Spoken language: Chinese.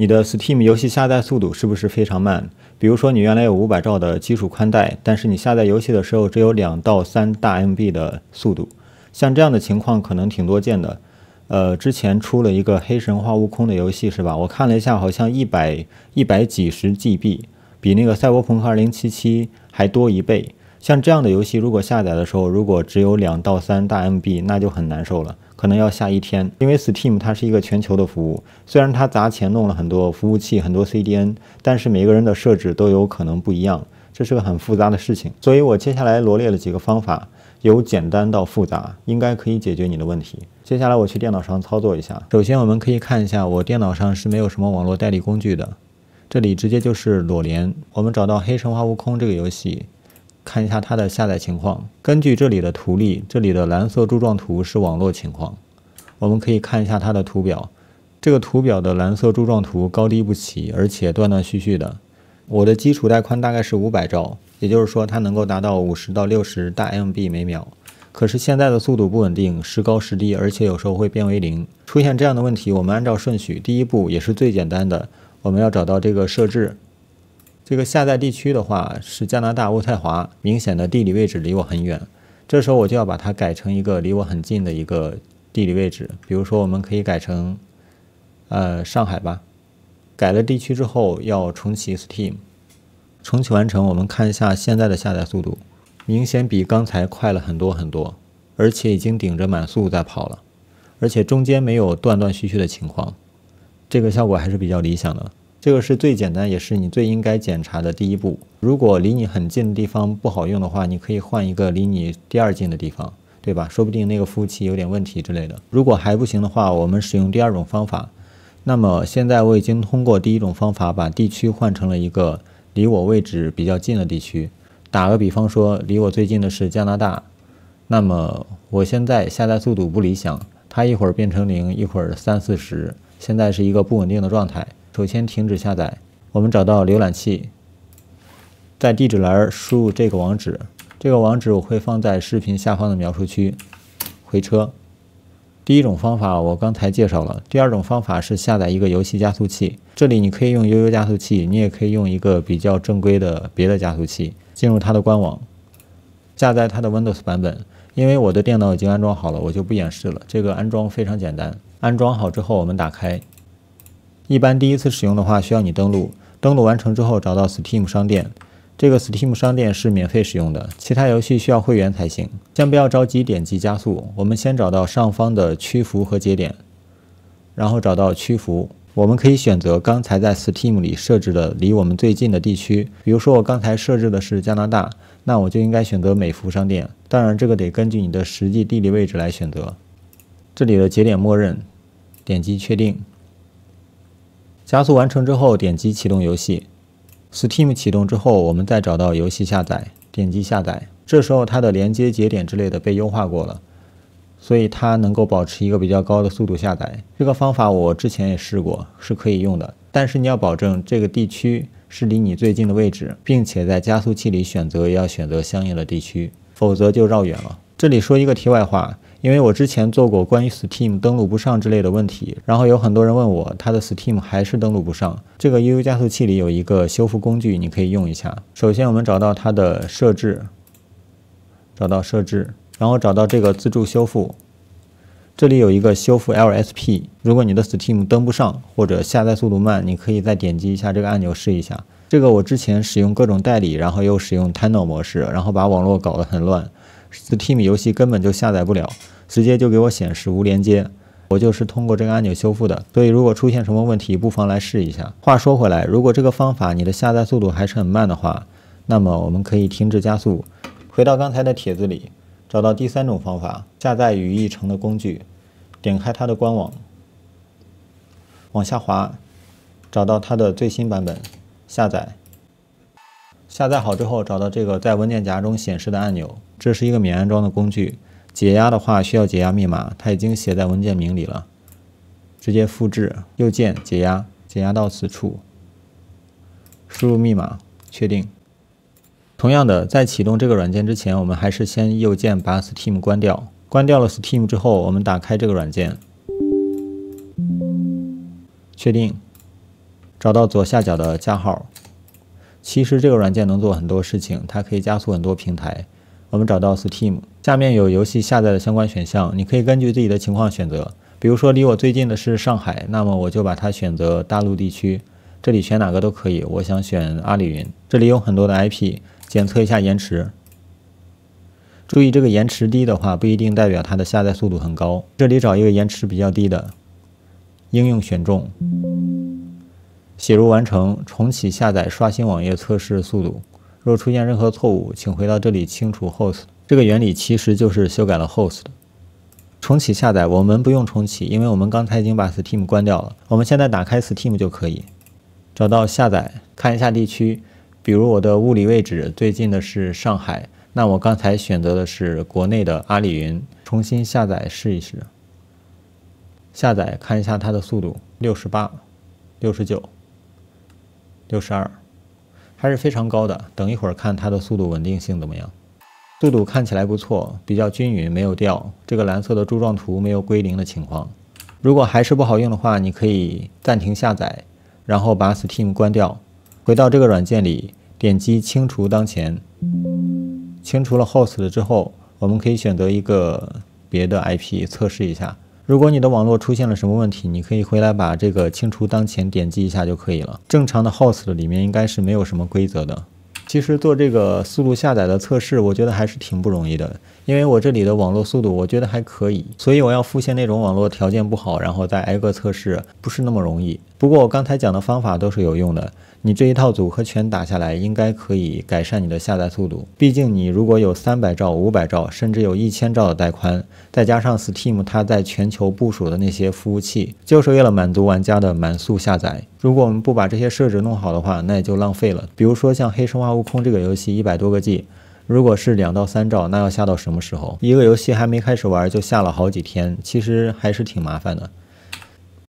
你的 Steam 游戏下载速度是不是非常慢？比如说你原来有五百兆的基础宽带，但是你下载游戏的时候只有两到三大 MB 的速度，像这样的情况可能挺多见的。呃，之前出了一个黑神话悟空的游戏是吧？我看了一下，好像一百一百几十 GB，比那个赛博朋克2077还多一倍。像这样的游戏，如果下载的时候如果只有两到三大 MB，那就很难受了，可能要下一天。因为 Steam 它是一个全球的服务，虽然它砸钱弄了很多服务器、很多 CDN，但是每个人的设置都有可能不一样，这是个很复杂的事情。所以我接下来罗列了几个方法。由简单到复杂，应该可以解决你的问题。接下来我去电脑上操作一下。首先，我们可以看一下我电脑上是没有什么网络代理工具的，这里直接就是裸联。我们找到《黑神话：悟空》这个游戏，看一下它的下载情况。根据这里的图例，这里的蓝色柱状图是网络情况。我们可以看一下它的图表，这个图表的蓝色柱状图高低不齐，而且断断续续的。我的基础带宽大概是五百兆。也就是说，它能够达到五十到六十大 MB 每秒。可是现在的速度不稳定，时高时低，而且有时候会变为零。出现这样的问题，我们按照顺序，第一步也是最简单的，我们要找到这个设置。这个下载地区的话是加拿大渥太华，明显的地理位置离我很远。这时候我就要把它改成一个离我很近的一个地理位置，比如说我们可以改成呃上海吧。改了地区之后要重启 Steam。重启完成，我们看一下现在的下载速度，明显比刚才快了很多很多，而且已经顶着满速在跑了，而且中间没有断断续续的情况，这个效果还是比较理想的。这个是最简单，也是你最应该检查的第一步。如果离你很近的地方不好用的话，你可以换一个离你第二近的地方，对吧？说不定那个服务器有点问题之类的。如果还不行的话，我们使用第二种方法。那么现在我已经通过第一种方法把地区换成了一个。离我位置比较近的地区，打个比方说，离我最近的是加拿大，那么我现在下载速度不理想，它一会儿变成零，一会儿三四十，现在是一个不稳定的状态。首先停止下载，我们找到浏览器，在地址栏输入这个网址，这个网址我会放在视频下方的描述区。回车。第一种方法我刚才介绍了，第二种方法是下载一个游戏加速器。这里你可以用悠悠加速器，你也可以用一个比较正规的别的加速器。进入它的官网，下载它的 Windows 版本。因为我的电脑已经安装好了，我就不演示了。这个安装非常简单。安装好之后，我们打开。一般第一次使用的话，需要你登录。登录完成之后，找到 Steam 商店。这个 Steam 商店是免费使用的，其他游戏需要会员才行。先不要着急点击加速，我们先找到上方的屈服和节点，然后找到屈服。我们可以选择刚才在 Steam 里设置的离我们最近的地区，比如说我刚才设置的是加拿大，那我就应该选择美服商店。当然，这个得根据你的实际地理位置来选择。这里的节点默认，点击确定。加速完成之后，点击启动游戏。Steam 启动之后，我们再找到游戏下载，点击下载。这时候它的连接节点之类的被优化过了，所以它能够保持一个比较高的速度下载。这个方法我之前也试过，是可以用的。但是你要保证这个地区是离你最近的位置，并且在加速器里选择要选择相应的地区，否则就绕远了。这里说一个题外话。因为我之前做过关于 Steam 登录不上之类的问题，然后有很多人问我，他的 Steam 还是登录不上。这个 UU 加速器里有一个修复工具，你可以用一下。首先，我们找到它的设置，找到设置，然后找到这个自助修复，这里有一个修复 LSP。如果你的 Steam 登不上或者下载速度慢，你可以再点击一下这个按钮试一下。这个我之前使用各种代理，然后又使用 Tunnel 模式，然后把网络搞得很乱。Steam 游戏根本就下载不了，直接就给我显示无连接。我就是通过这个按钮修复的，所以如果出现什么问题，不妨来试一下。话说回来，如果这个方法你的下载速度还是很慢的话，那么我们可以停止加速，回到刚才的帖子里，找到第三种方法，下载语义城的工具，点开它的官网，往下滑，找到它的最新版本，下载。下载好之后，找到这个在文件夹中显示的按钮。这是一个免安装的工具，解压的话需要解压密码，它已经写在文件名里了。直接复制，右键解压，解压到此处，输入密码，确定。同样的，在启动这个软件之前，我们还是先右键把 Steam 关掉。关掉了 Steam 之后，我们打开这个软件，确定。找到左下角的加号。其实这个软件能做很多事情，它可以加速很多平台。我们找到 Steam，下面有游戏下载的相关选项，你可以根据自己的情况选择。比如说离我最近的是上海，那么我就把它选择大陆地区。这里选哪个都可以，我想选阿里云。这里有很多的 IP，检测一下延迟。注意这个延迟低的话，不一定代表它的下载速度很高。这里找一个延迟比较低的应用选中，写入完成，重启下载刷新网页测试速度。若出现任何错误，请回到这里清除 host。这个原理其实就是修改了 host。重启下载，我们不用重启，因为我们刚才已经把 Steam 关掉了。我们现在打开 Steam 就可以找到下载，看一下地区，比如我的物理位置最近的是上海。那我刚才选择的是国内的阿里云，重新下载试一试。下载看一下它的速度，六十八、六十九、六十二，还是非常高的。等一会儿看它的速度稳定性怎么样？速度看起来不错，比较均匀，没有掉。这个蓝色的柱状图没有归零的情况。如果还是不好用的话，你可以暂停下载，然后把 Steam 关掉，回到这个软件里，点击清除当前。清除了 host 之后，我们可以选择一个别的 IP 测试一下。如果你的网络出现了什么问题，你可以回来把这个清除当前点击一下就可以了。正常的 host 里面应该是没有什么规则的。其实做这个速度下载的测试，我觉得还是挺不容易的，因为我这里的网络速度我觉得还可以，所以我要复现那种网络条件不好，然后再挨个测试，不是那么容易。不过我刚才讲的方法都是有用的。你这一套组合拳打下来，应该可以改善你的下载速度。毕竟你如果有三百兆、五百兆，甚至有一千兆的带宽，再加上 Steam 它在全球部署的那些服务器，就是为了满足玩家的满速下载。如果我们不把这些设置弄好的话，那也就浪费了。比如说像《黑神话：悟空》这个游戏，一百多个 G，如果是两到三兆，那要下到什么时候？一个游戏还没开始玩就下了好几天，其实还是挺麻烦的。